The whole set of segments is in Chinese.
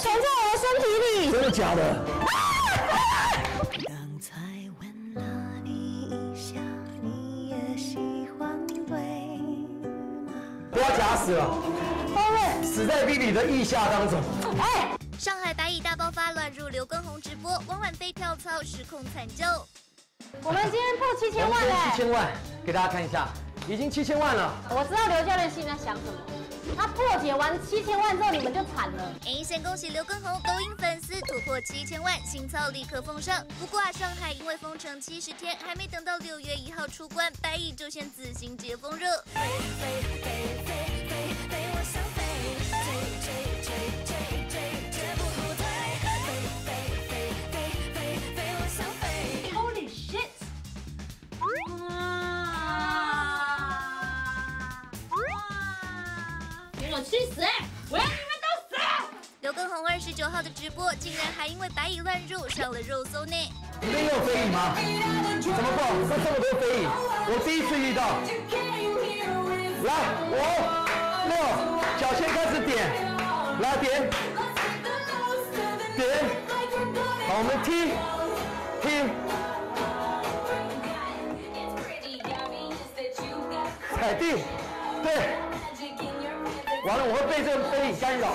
存在我的身体里。真的假的？刚才吻了你一下，你也喜欢对吗？不要假死了，死在 Vivi 的腋下当中。哎，上海白蚁大爆发，乱入刘畊宏直播，汪婉菲跳槽失控惨救。我们今天破七千万嘞！七千万，给大家看一下，已经七千万了。我知道刘教练心里在想什么，他破解完七千万之后，你们就惨了。哎，先恭喜刘畊宏抖音粉丝突破七千万，新操立刻奉上。不过啊，上海因为封城七十天，还没等到六月一号出关，白蚁就先自行解封热。Holy shit！我去死！我要你们都死！刘畊宏二十九号的直播，竟然还因为白蚁乱入上了肉搜内。里面有飞蚁吗？怎么报？这这么多飞蚁，我第一次遇到。来，五、六，脚先开始点，来点，点，好，我们踢，踢，踩地，对，完了，我会被这个飞蚁干扰，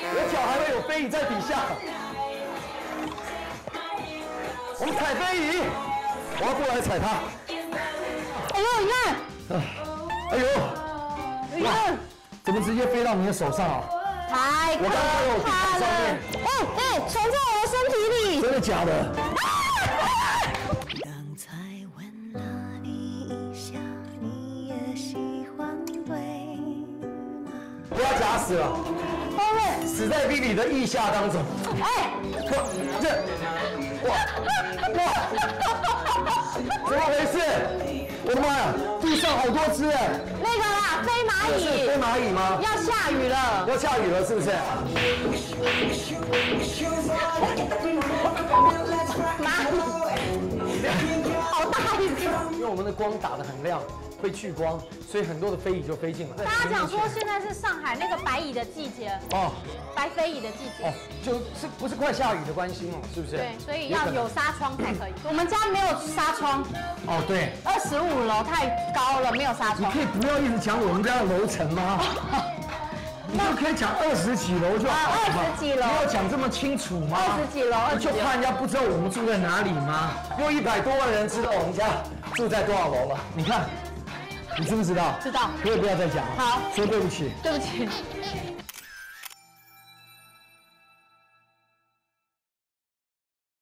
我脚还会有飞蚁在底下。我们踩飞蚁，我要过来踩它。哎呦，你看，哎呦，你看，怎么直接飞到你的手上啊？太可我刚刚有地怕了！哎哎，存在我的身体里。真的假的？死了，死在 Vivi 的腋下当中。哎，哇，这，哇，哇，怎么回事？我的妈呀，地上好多只哎！那个啦，飞蚂是飞蚁蚂蚁吗？要下雨了。要下雨了是不是？好大一只！因为我们的光打得很亮，会去光，所以很多的飞蚁就飞进来。大家讲说现在是上海那个白蚁的季节，哦白飞蚁的季节哦。，就是不是快下雨的关系嘛，是不是？对，所以要有纱窗才可以。我们家没有纱窗，哦，对。二十五楼太高了，没有纱窗你可。以不要一直讲我们家的楼层吗？你就可以讲二十几楼就好了嘛啊20几楼不要讲这么清楚吗？二十几楼，就。怕人家不知道我们住在哪里吗？有一百多万人知道我们家住在多少楼了？你看，你知不知道？知道可以不要再讲了。好说对不起。对不起，